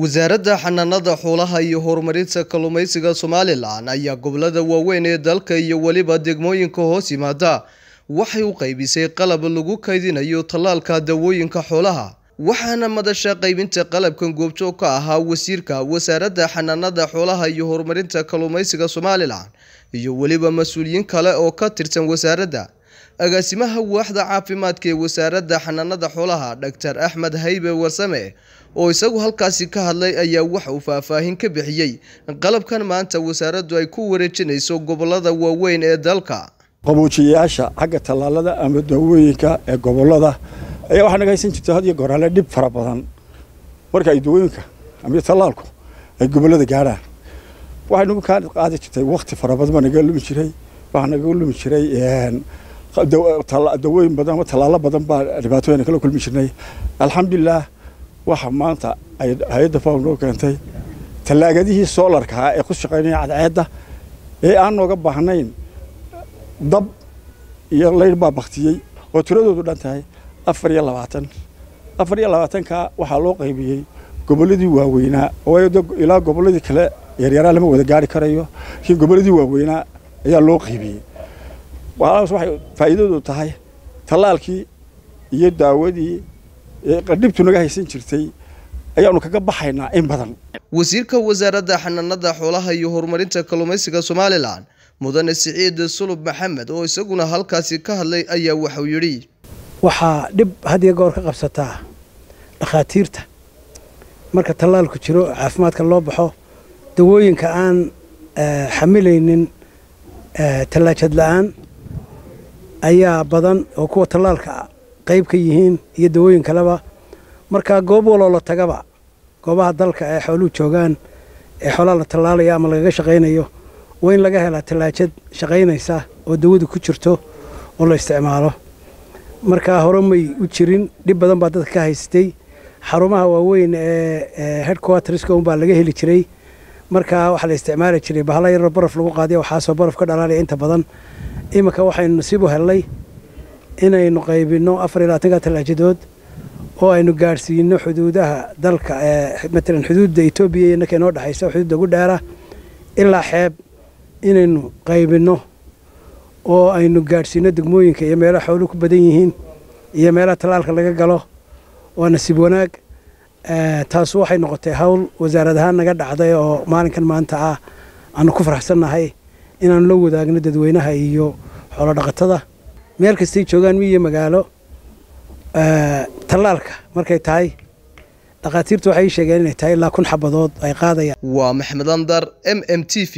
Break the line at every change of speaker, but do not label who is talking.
wasaaradda xanaanada xoolaha iyo horumarinta kalluumeysiga somalilan ayaa gobollada waaweyn ee dalka iyo weliba degmooyinka hoos yimaada. Waxay u qaybisay qalab lagu kaydinayo tallaalka dawooyinka xoolaha waxaana madasha qaybinta qalabkan goobjoog ka ahaa wasiirka wasaaradda xanaanada xoolaha iyo horumarinta kalluumeysiga somalilan iyo weliba mas'uuliyiin kale oo ka tirsan wasaaradda agaasimaha waaxda caafimaadka ee wasaaradda xanaanada xoolaha dhaktar axmed haybe warsame oo isagu halkaasi ka hadlay ayaa waxa uu faahfaahin ka bixiyey qalabkan maanta wasaaraddu ay ku wareejinayso gobollada waaweyn ee dalka.
Qaboojiyayaasha xagga tallaalada ama dawooyinka ee gobollada ayaa waxaa naga haysan jirta had iyo goraale dhib fara badan. Marka ay dawooyinka ama tallaalku ay gobollada gaadhaan waxay nagu kaa qaadi jirtay wakti fara badan baa naga lumi jiray waxaa naga lumi jiray dawooyin badan ama tallaalo badan baa dhibaatooyin kala kulmi jirnay. Alxamdulilah waxa maanta ay hay'adda faw noo keentay tallaagadihii soolarkaa ee ku shaqaynaya cadceedda ee aan nooga baahnayn dab iyo layr baa baktiyey oo tiradoodu dhan tahay afar iyo labaatan. Afar iyo labaatanka waxaa loo qaybiyey gobolladii waaweynaa ilaa gobolladii kale yaryaraa lama wada gaari karayo. Laakiin gobolladii waaweynaa ayaa loo qaybiyey waxaas waxay faa'iidadu tahay tallaalkii iyo daawadii qadhibtu naga haysan jirtay. Ayaanu kaga baxaynaa in badan.
Wasiirka wasaaradda xanaanada xoolaha iyo horumarinta kalluumeysiga somalilan mudane siciid sulub maxamed oo isaguna halkaasi ka hadlay ayaa waxau yidhi
waxaa dhib had iyo goor ka qabsataa dhakhaatiirta. Marka tallaalku jiro caafimaadka loo baxo dawooyinka aan xamilaynin tallaajad la'aan ayaa badan oo kuwa tallaalka qayb ka yihiin iyo dawooyin kaleba. Marka goob waloo la tagaba goobaha dalka ee xooluhu joogaan ee xoolaha la tallaalaya ama lagaga shaqaynayo waa in laga helaa tallaajad shaqaynaysa oo dawadu ku jirto oo la isticmaalo. Markaa hore u jirin dhib badan baa dadka ka haystay. Xarumaha waaweyn ee headquarterska unbaa laga heli jiray. Markaa waxaa la isticmaali jiray bahalo yaroo baraf lagu qaadiya waxaasoo baraf ka dhalaalaya inta badan iminka waxaynu nasiib u hellay inaynu qaybinno afar iyo labaatanka tallaajadood oo aynu gaadhsiino xuduudaha dalka ee matalan xuduudda etoobiya iyo ninka inoo dhexaysa xuduudda ugu dheera ilaa xeeb inaynu qaybinno oo aynu gaadhsiino degmooyinka iyo meelaha xooluhu ku badan yihiin iyo meelaha tallaalka laga galo waa nasiib wanaag. Taasu waxay noqotay hawl wasaarad ahaan naga dhacday oo maalinkan maanta ah aanu ku faraxsannahay inaanu la wadaagno dadweynaha iyo xoolo dhaqatada meel kastay joogaan miyiyo magaalo tallaalka markay tahay dhakhaatiirtu waxay sheegeen inay tahay ilaa kun xabadood ay qaadayaan.
Waa maxmed andar m m t v